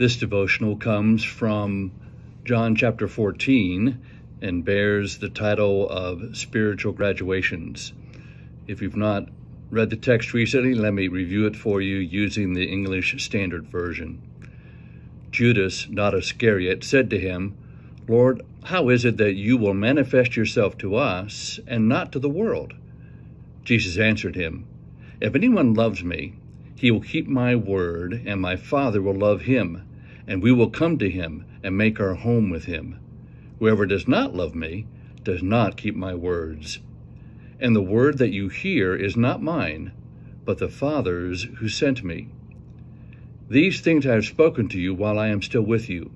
This devotional comes from John chapter 14 and bears the title of Spiritual Graduations. If you've not read the text recently, let me review it for you using the English Standard Version. Judas, not Iscariot, said to him, Lord, how is it that you will manifest yourself to us and not to the world? Jesus answered him, If anyone loves me, he will keep my word, and my Father will love him, and we will come to him and make our home with him. Whoever does not love me does not keep my words. And the word that you hear is not mine, but the Father's who sent me. These things I have spoken to you while I am still with you.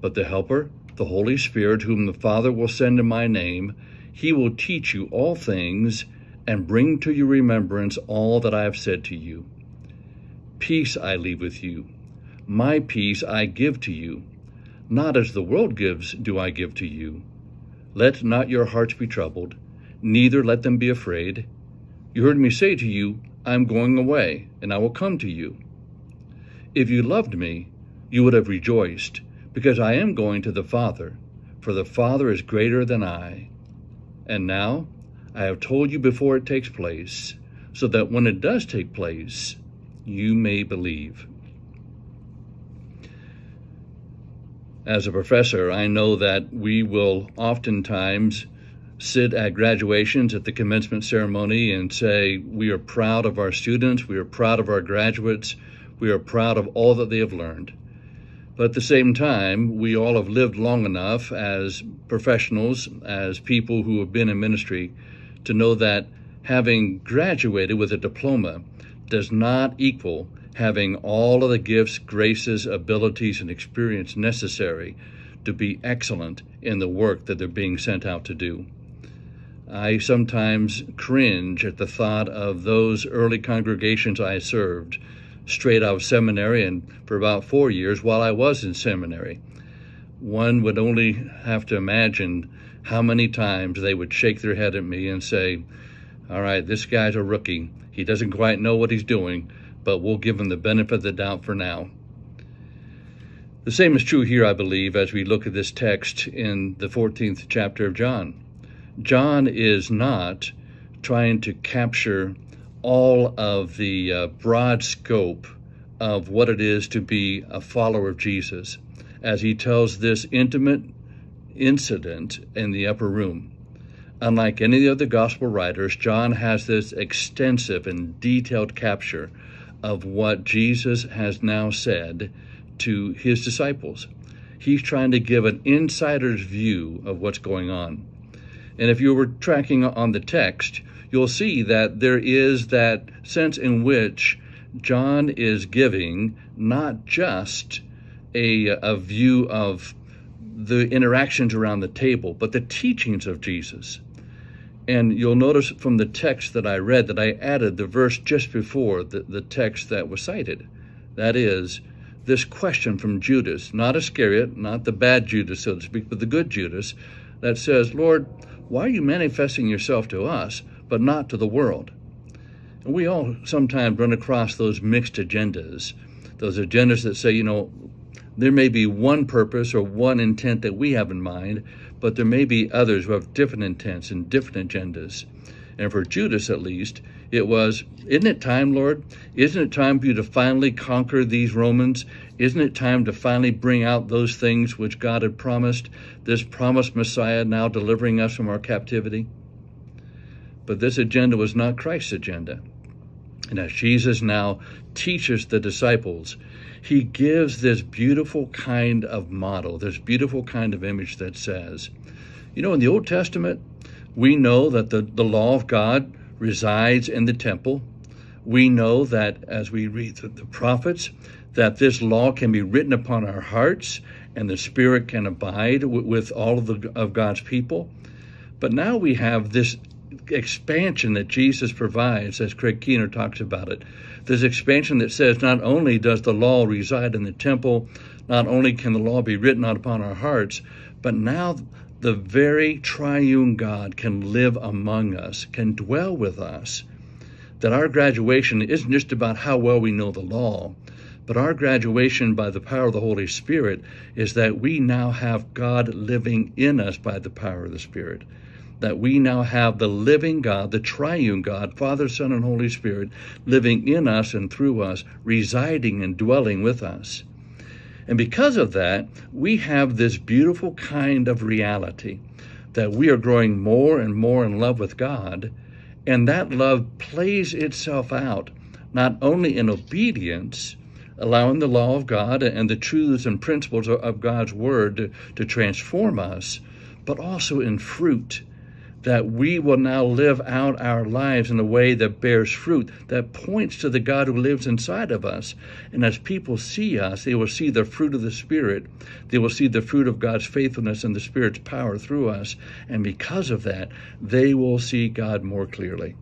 But the Helper, the Holy Spirit, whom the Father will send in my name, he will teach you all things and bring to your remembrance all that I have said to you. Peace I leave with you. My peace I give to you. Not as the world gives do I give to you. Let not your hearts be troubled, neither let them be afraid. You heard me say to you, I am going away, and I will come to you. If you loved me, you would have rejoiced, because I am going to the Father, for the Father is greater than I. And now I have told you before it takes place, so that when it does take place, you may believe. As a professor, I know that we will oftentimes sit at graduations at the commencement ceremony and say, We are proud of our students, we are proud of our graduates, we are proud of all that they have learned. But at the same time, we all have lived long enough as professionals, as people who have been in ministry, to know that having graduated with a diploma does not equal having all of the gifts, graces, abilities, and experience necessary to be excellent in the work that they're being sent out to do. I sometimes cringe at the thought of those early congregations I served straight out of seminary and for about four years while I was in seminary. One would only have to imagine how many times they would shake their head at me and say, All right, this guy's a rookie. He doesn't quite know what he's doing, but we'll give him the benefit of the doubt for now. The same is true here, I believe, as we look at this text in the 14th chapter of John. John is not trying to capture all of the uh, broad scope of what it is to be a follower of Jesus as he tells this intimate incident in the upper room. Unlike any of the other gospel writers, John has this extensive and detailed capture of what Jesus has now said to his disciples. He's trying to give an insider's view of what's going on. And if you were tracking on the text, you'll see that there is that sense in which John is giving not just a, a view of the interactions around the table, but the teachings of Jesus. And you'll notice from the text that I read that I added the verse just before the, the text that was cited. That is, this question from Judas, not Iscariot, not the bad Judas, so to speak, but the good Judas, that says, Lord, why are you manifesting yourself to us, but not to the world? And we all sometimes run across those mixed agendas, those agendas that say, you know, there may be one purpose or one intent that we have in mind, but there may be others who have different intents and different agendas. And for Judas, at least, it was, Isn't it time, Lord? Isn't it time for you to finally conquer these Romans? Isn't it time to finally bring out those things which God had promised, this promised Messiah now delivering us from our captivity? But this agenda was not Christ's agenda. And as Jesus now teaches the disciples, he gives this beautiful kind of model, this beautiful kind of image that says, you know, in the Old Testament, we know that the, the law of God resides in the temple. We know that as we read the, prophets, that this law can be written upon our hearts and the Spirit can abide with, with all of, the, of God's people. But now we have this expansion that Jesus provides, as Craig Keener talks about it. This expansion that says not only does the law reside in the temple, not only can the law be written out upon our hearts, but now the very triune God can live among us, can dwell with us. That our graduation isn't just about how well we know the law, But our graduation by the power of the Holy Spirit is that we now have God living in us by the power of the Spirit. That we now have the living God, the triune God, Father, Son, and Holy Spirit, living in us and through us, residing and dwelling with us. And because of that, we have this beautiful kind of reality that we are growing more and more in love with God. And that love plays itself out not only in obedience, allowing the law of God and the truths and principles of God's word to, to transform us, but also in fruit that we will now live out our lives in a way that bears fruit, that points to the God who lives inside of us. And as people see us, they will see the fruit of the Spirit. They will see the fruit of God's faithfulness and the Spirit's power through us. And because of that, they will see God more clearly.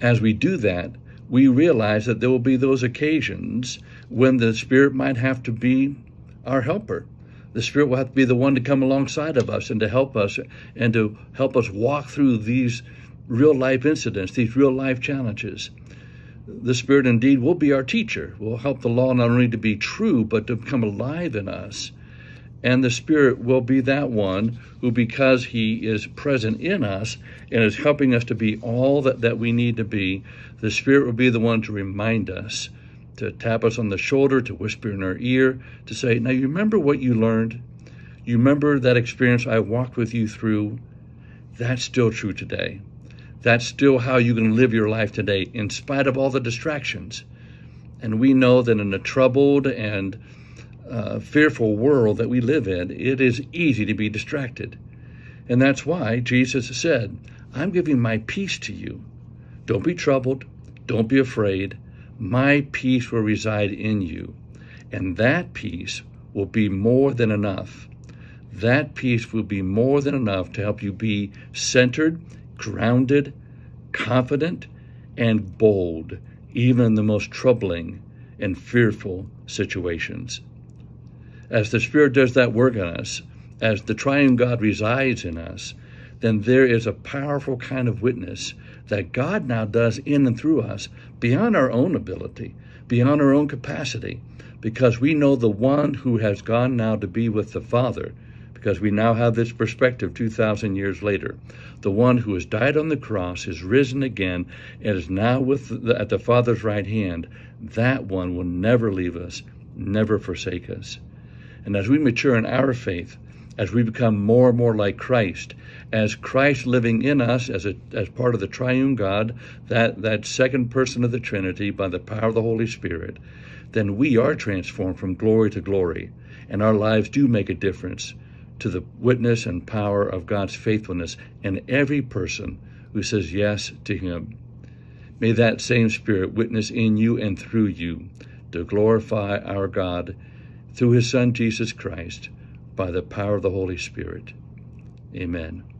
As we do that, we realize that there will be those occasions when the Spirit might have to be our helper the Spirit will have to be the one to come alongside of us and to help us and to help us walk through these real life incidents, these real life challenges. The Spirit indeed will be our teacher, will help the law not only to be true, but to come alive in us. And the Spirit will be that one who, because He is present in us and is helping us to be all that, that we need to be, the Spirit will be the one to remind us to tap us on the shoulder, to whisper in our ear, to say, Now you remember what you learned? You remember that experience I walked with you through? That's still true today. That's still how you can live your life today, in spite of all the distractions. And we know that in a troubled and uh, fearful world that we live in, it is easy to be distracted. And that's why Jesus said, I'm giving my peace to you. Don't be troubled. Don't be afraid my peace will reside in you, and that peace will be more than enough. That peace will be more than enough to help you be centered, grounded, confident, and bold, even in the most troubling and fearful situations. As the Spirit does that work in us, as the triune God resides in us, then there is a powerful kind of witness that God now does in and through us beyond our own ability, beyond our own capacity, because we know the one who has gone now to be with the Father, because we now have this perspective 2,000 years later. The one who has died on the cross is risen again and is now with the, at the Father's right hand. That one will never leave us, never forsake us. And as we mature in our faith, as we become more and more like Christ, as Christ living in us as a, as part of the triune God, that, that second person of the Trinity by the power of the Holy Spirit, then we are transformed from glory to glory, and our lives do make a difference to the witness and power of God's faithfulness in every person who says yes to Him. May that same Spirit witness in you and through you to glorify our God through His Son Jesus Christ by the power of the Holy Spirit. Amen.